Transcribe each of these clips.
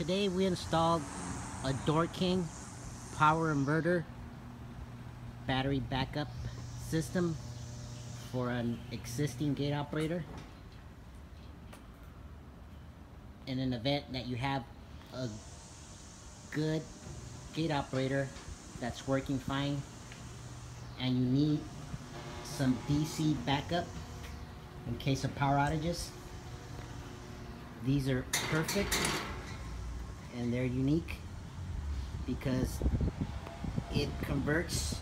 today we installed a DoorKing power inverter battery backup system for an existing gate operator. In an event that you have a good gate operator that's working fine and you need some DC backup in case of power outages. These are perfect and they're unique because it converts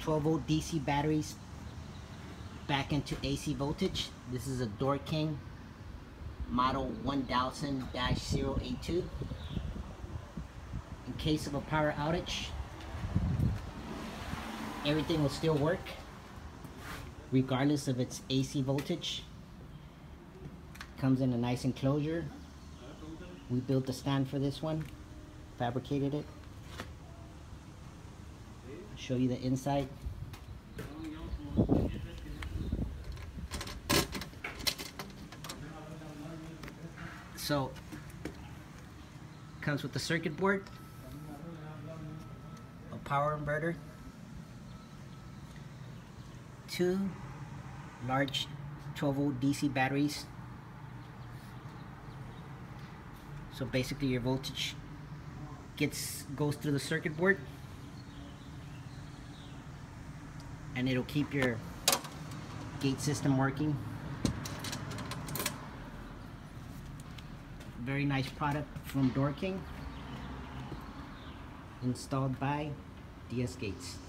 12 volt DC batteries back into AC voltage. This is a DoorKing model 1000-082. In case of a power outage, everything will still work regardless of its AC voltage. Comes in a nice enclosure. We built the stand for this one, fabricated it. I'll show you the inside. So, comes with the circuit board, a power inverter, two large 12 volt DC batteries. So basically your voltage gets goes through the circuit board and it'll keep your gate system working. Very nice product from DoorKing installed by Diaz Gates.